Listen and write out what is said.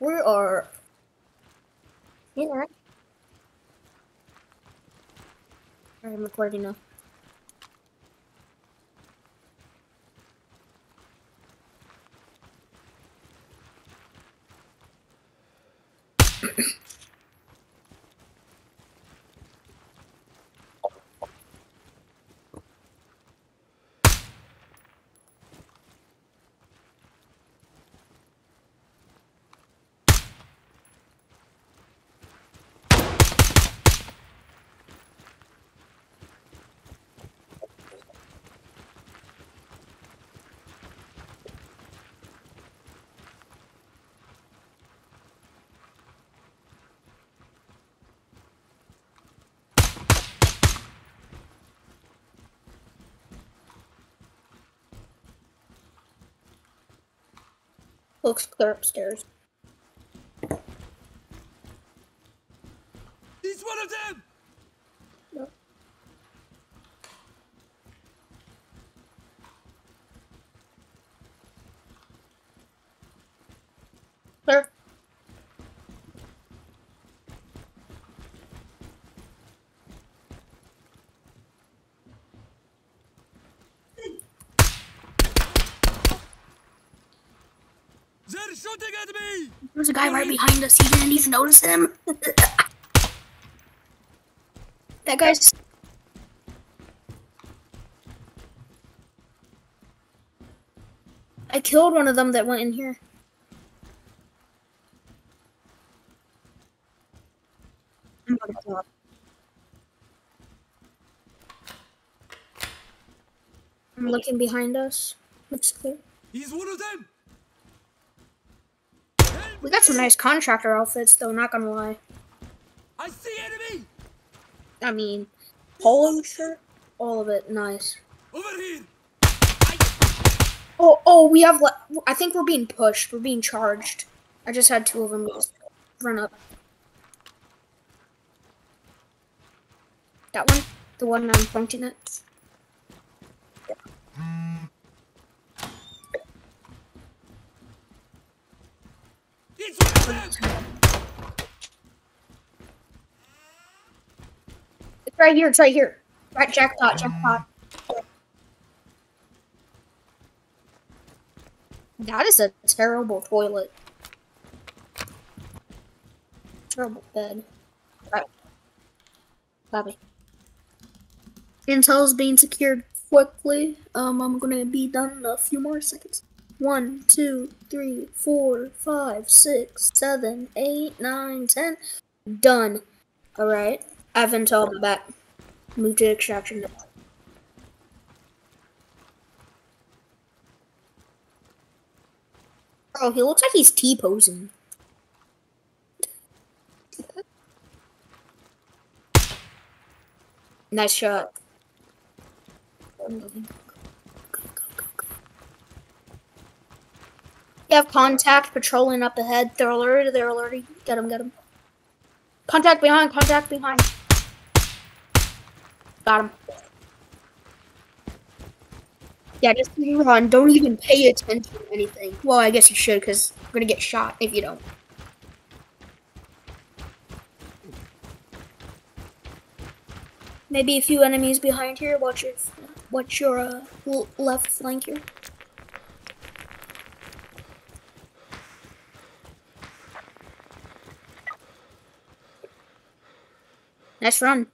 Where are? Yeah. I'm recording now. Looks clear upstairs. He's one of them! No. Clear. They're shooting at me! There's a guy right behind us. He didn't even notice him. that guy's. I killed one of them that went in here. I'm gonna go up. I'm looking behind us. Looks clear. He's one of them! We got some nice contractor outfits, though. Not gonna lie. I see enemy! I mean, polo shirt, all of it nice. Over here! Oh, oh, we have. Le- I think we're being pushed. We're being charged. I just had two of them just run up. That one, the one I'm pointing at. He's one of them! It's right here. It's right here. Right, jackpot, jackpot. That is a terrible toilet. Terrible bed. Right. Bobby. Intel's being secured quickly. Um, I'm gonna be done in a few more seconds. One, two, three, four, five, six, seven, eight, nine, ten. Done. Alright. The back. Move to extraction. Oh, he looks like he's T posing. Nice shot. You have contact patrolling up ahead. They're alerted. They're alerted. Get him. Get him. Contact behind. Contact behind. Got him. Yeah, just run. Don't even pay attention to anything. Well, I guess you should, because you're gonna get shot if you don't. Maybe a few enemies behind here. Watch your, watch your uh, left flank here. Nice run.